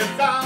que está